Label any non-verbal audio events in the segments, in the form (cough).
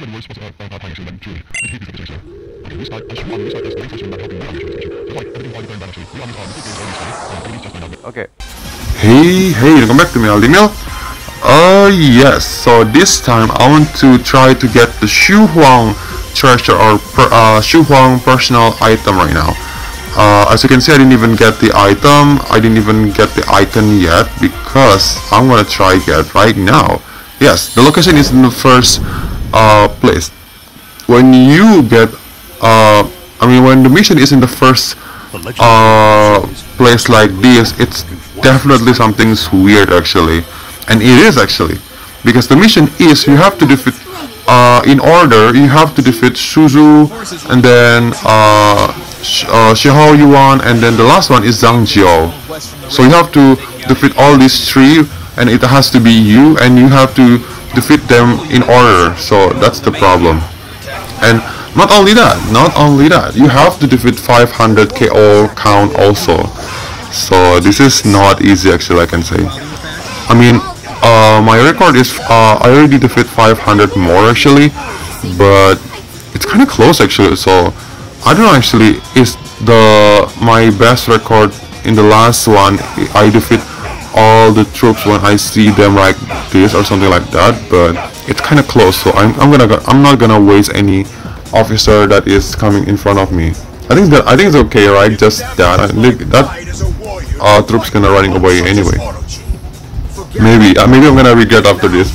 these are the worst spots uh, uh, playing actually, like, truly. I hate these episodes, actually. Okay, we start, I shoot one, we start as the main station, but helping the other missions, actually. Just like everything while you're going bad, actually. We are on this, this is always funny, uh, please just find out. Okay. Hey, hey, welcome back to me, AldiMil. Uh, yes, so this time I want to try to get the Xu Huang treasure or per, uh, Xu Huang personal item right now. Uh, as you can see, I didn't even get the item, I didn't even get the icon yet because I'm gonna try get right now. Yes, the location is in the first uh, place. When you get, uh, I mean, when the mission is in the first uh, place like this, it's definitely something weird actually, and it is actually, because the mission is you have to defeat, uh, in order you have to defeat Xu Zhu, and then uh, uh, Xiahou Yuan, and then the last one is Zhang Jiao. So you have to defeat all these three, and it has to be you, and you have to defeat them in order. So that's the problem. And not only that, not only that, you have to defeat 500 KO count also. So this is not easy actually I can say. I mean, uh, my record is, uh, I already defeat 500 more actually, but it's kind of close actually, so I don't know actually, is the, my best record in the last one, I defeat all the troops when I see them like this or something like that, but it's kind of close, so I'm, I'm gonna go, I'm not gonna waste any officer that is coming in front of me. I think that I think it's okay, right? Just that I that uh, troops gonna running away anyway. Maybe uh, maybe I'm gonna regret after this.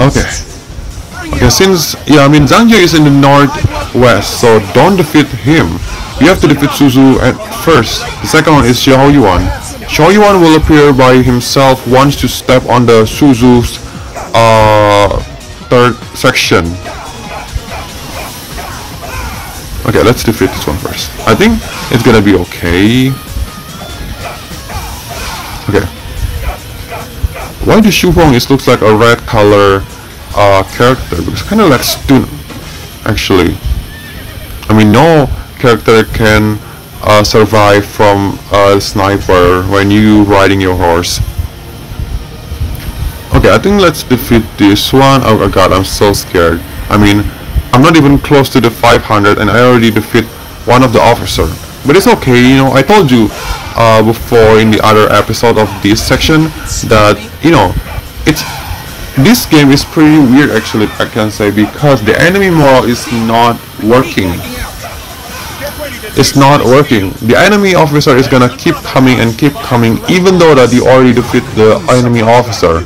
Okay. Okay, since yeah, I mean Zhang Jiao is in the northwest, so don't defeat him. You have to defeat Xu Zhu at first. The second one is Xiahou Yuan. Xiahou Yuan will appear by himself once you step on the Xu Zhu's uh, third section. Okay, let's defeat this one first. I think it's gonna be okay. Okay. Why does Xu Huang looks like a red color uh, character? Because kind of like Stun, actually. I mean, no character can uh, survive from a sniper when you riding your horse. Okay, I think let's defeat this one. Oh god, I'm so scared. I mean, I'm not even close to the 500 and I already defeat one of the officer. But it's okay, you know, I told you uh, before in the other episode of this section that, you know, it's this game is pretty weird actually, I can say, because the enemy morale is not working. It's not working. The enemy officer is gonna keep coming and keep coming even though that you already defeat the enemy officer.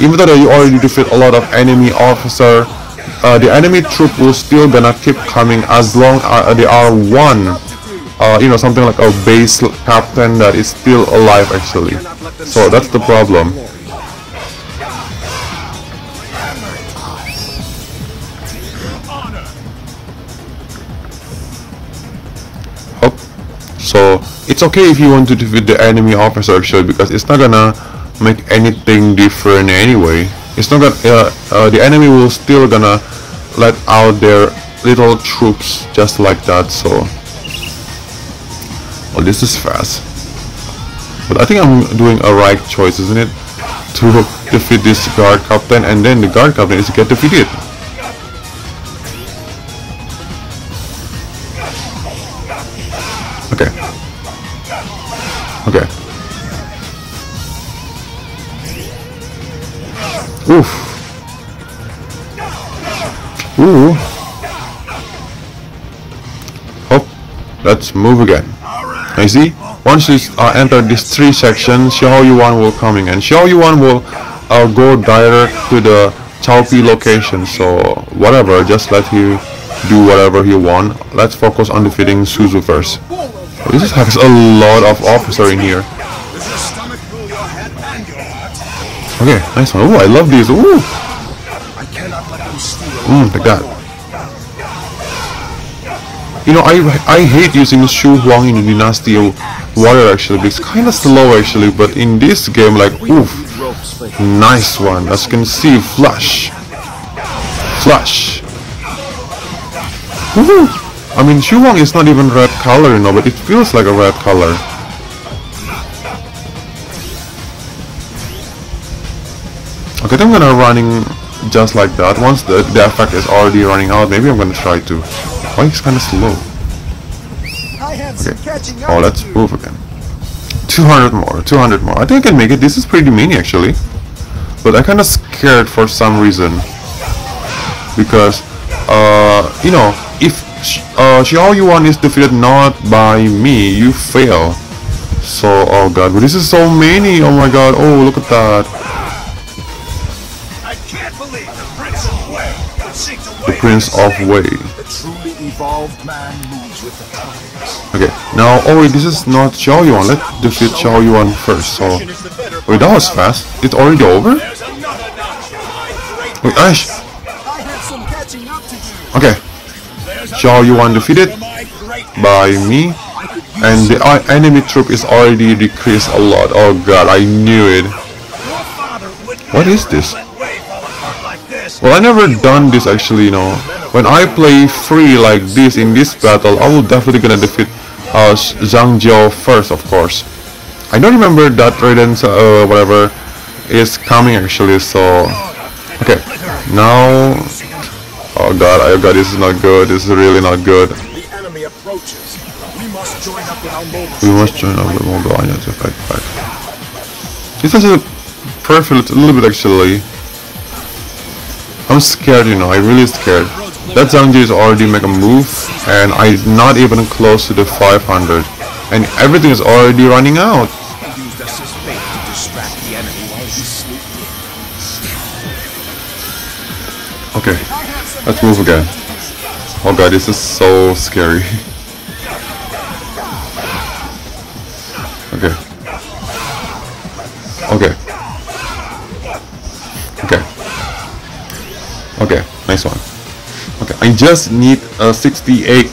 Even though that you already defeat a lot of enemy officer, uh, the enemy troop will still gonna keep coming as long as they are one uh, you know something like a base captain that is still alive actually so that's the problem it's okay if you want to defeat the enemy officer actually because it's not gonna make anything different anyway. It's not gonna uh, uh, the enemy will still gonna let out their little troops just like that so. Oh this is fast. But I think I'm doing a right choice isn't it? To (laughs) defeat this guard captain and then the guard captain is get defeated Ooh. Oh, let's move again. I see. Once you uh, enter these three sections, Xiahou Yuan will coming, and Xiahou Yuan will uh, go direct to the Cao Pi location. So whatever, just let you do whatever you want. Let's focus on defeating Xu Zhu first. This has a lot of officer in here. Okay, nice one. Oh, I love these. Ooh. Mm, like that. You know, I I hate using Xu Huang in the Dynasty Warrior actually, it's kind of slow actually, but in this game, like, oof, nice one. As you can see, flush. Woohoo! I mean, Xu Huang is not even red color, you know, but it feels like a red color. Okay, I'm gonna running just like that. Once the, the effect is already running out, maybe I'm gonna try to. Why he's kinda slow? I Okay. Oh, let's move again. 200 more, 200 more. I think I can make it. This is pretty mini actually. But I'm kinda scared for some reason. Because, uh, you know, if Sh- uh, Yuan is defeated not by me, you fail. So, oh god, but this is so many. Oh my god, oh look at that. The Prince of. Wei. Okay, now, oh wait, this is not Xiahou Yuan. Let's defeat Xiahou Yuan first. So, wait, that was fast. It's already over? Wait, Ash. Okay, Xiahou Yuan defeated by me. And the enemy troop is already decreased a lot. Oh god, I knew it. What is this? Well, I never done this actually, you know. When I play free like this in this battle, I will definitely gonna defeat uh, Zhang Jiao first, of course. I don't remember that Raiden's uh, whatever is coming actually, so... Okay, now... Oh god, oh god, this is not good, this is really not good. We must join up with our to fight back. This is a perfect, a little bit actually. I'm scared, you know, I'm really scared. That Zhang Jiao is already make a move, and I'm not even close to the 500. And everything is already running out. Okay, let's move again. Oh god, this is so scary. (laughs) I just need a 68.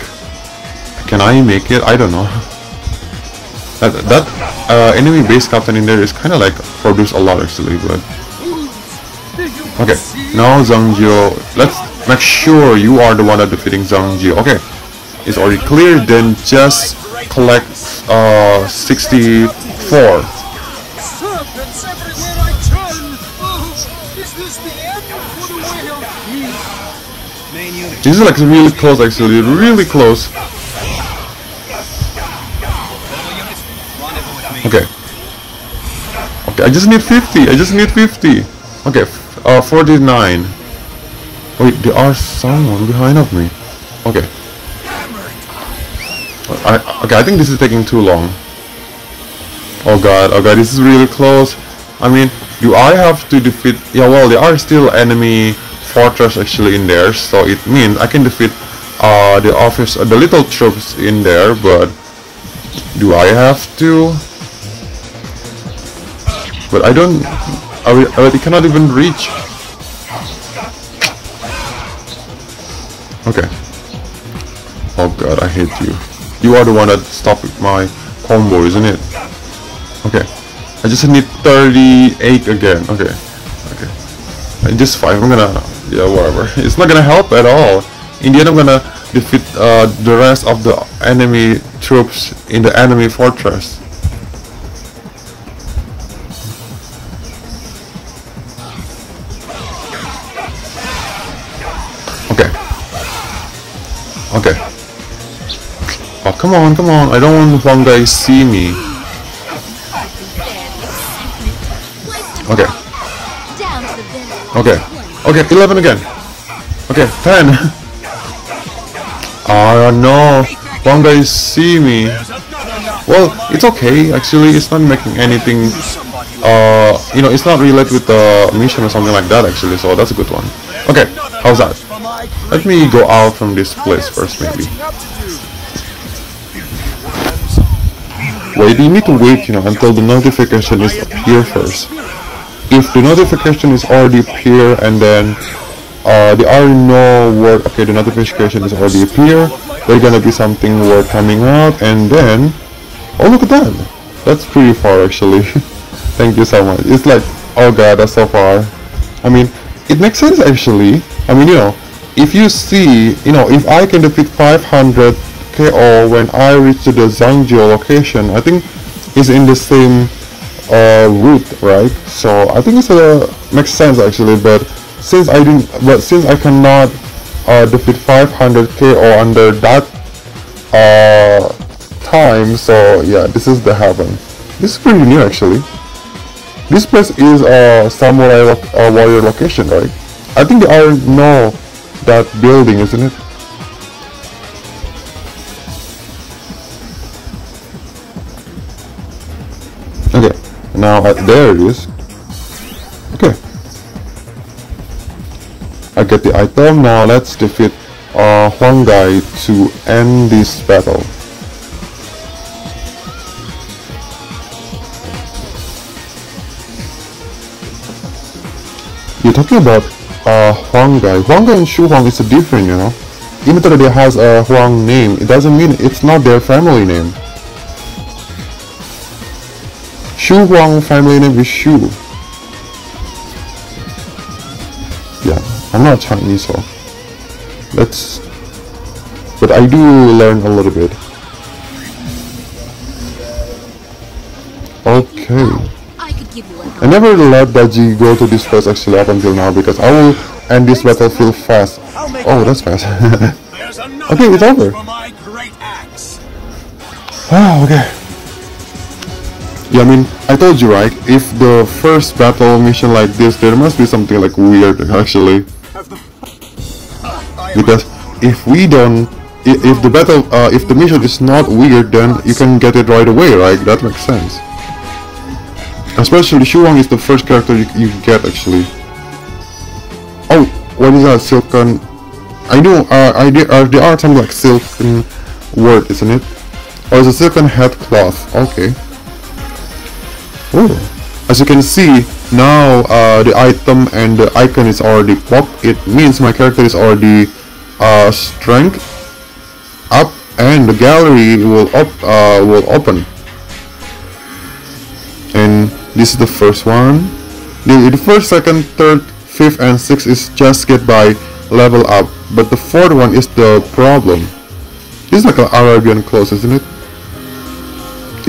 Can I make it? I don't know. That, that uh, enemy base captain in there is kind of like produce a lot actually, but Okay, now Zhang Jiao, let's make sure you are the one that defeating Zhang Jiao. Okay, it's already clear, then just collect uh, 64. This is like really close actually, really close. Okay. Okay, I just need 50, I just need 50. Okay, uh, 49. Wait, there are someone behind of me. Okay. I, okay, I think this is taking too long. Oh god, oh god, this is really close. I mean, do I have to defeat... Yeah, well, there are still enemy fortress actually in there, so it means I can defeat uh, the office, uh, the little troops in there, but do I have to? But I don't... I, I cannot even reach. Okay. Oh god, I hate you. You are the one that stopped my combo, isn't it? Okay. I just need 38 again. Okay. Just 5. I'm gonna... Yeah, whatever. (laughs) It's not gonna help at all. In the end, I'm gonna defeat uh, the rest of the enemy troops in the enemy fortress. Okay. Okay. Oh, come on, come on. I don't want one guy see me. Okay. Okay. Okay, 11 again. Okay, 10. Oh no. One guy see me. Well, it's okay. Actually, it's not making anything. Uh, you know, it's not related with the mission or something like that. Actually, so that's a good one. Okay, how's that? Let me go out from this place first, maybe. Wait, you need to wait, you know, until the notification is appear first. If the notification is already appear and then uh, there are no word, okay, the notification is already appear, there's gonna be something word coming out and then, oh look at that, that's pretty far actually. (laughs) Thank you so much. It's like, oh god, that's so far. I mean, it makes sense actually. I mean, you know, if you see, you know, if I can defeat 500 KO when I reach to the Zhang Jiao location, I think it's in the same uh, route, right? So I think it's a makes sense actually, but since I didn't, but since I cannot uh, defeat 500k or under that uh, time, so yeah, this is the heaven. This is pretty new actually. This place is a uh, samurai lo uh, warrior location, right? I think they already know that building, isn't it? Now uh, there it is. Okay. I get the item, now let's defeat uh, Huang Gai to end this battle. You're talking about uh, Huang Gai. Huang Gai and Xu Huang is different, you know. Even though they has a Huang name, it doesn't mean it's not their family name. Xu Huang family name is Xu. Yeah, I'm not Chinese, so let's. But I do learn a little bit. Okay. I could give you a I never let Daji go to this place actually up until now because I will end this battlefield fast. Oh, that's fast. (laughs) (laughs) okay, it's over. Ah, okay. Yeah, I mean, I told you right, if the first battle mission like this, there must be something like weird actually. Because if we don't, if the battle, uh, if the mission is not weird, then you can get it right away, right? That makes sense. Especially Xu is the first character you, you get actually. Oh, what is that? Silken. I know. Uh, I did. Uh, there are some like silken word, isn't it? Oh, is a silken head cloth. Okay. Oh, as you can see now, uh, the item and the icon is already popped. It means my character is already uh, strength up, and the gallery will up uh, will open. And this is the first one. The, the first second third fifth and sixth is just get by level up. But the fourth one is the problem. This is like an Arabian clothes isn't it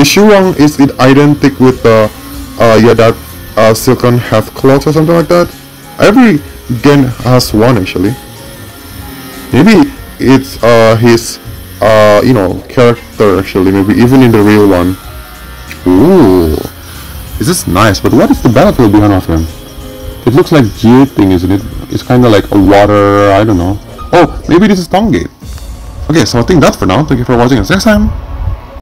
is Shuang is it identical with the uh, yeah that uh, silken half cloth or something like that every gen has one actually maybe it's uh, his uh, you know character actually maybe even in the real one Ooh, this is nice, but what is the battlefield behind of him? It looks like G thing, isn't it? It's kind of like a water, I don't know. Oh, maybe this is Tong Gate. Okay, so I think that's for now. Thank you for watching. See you next time.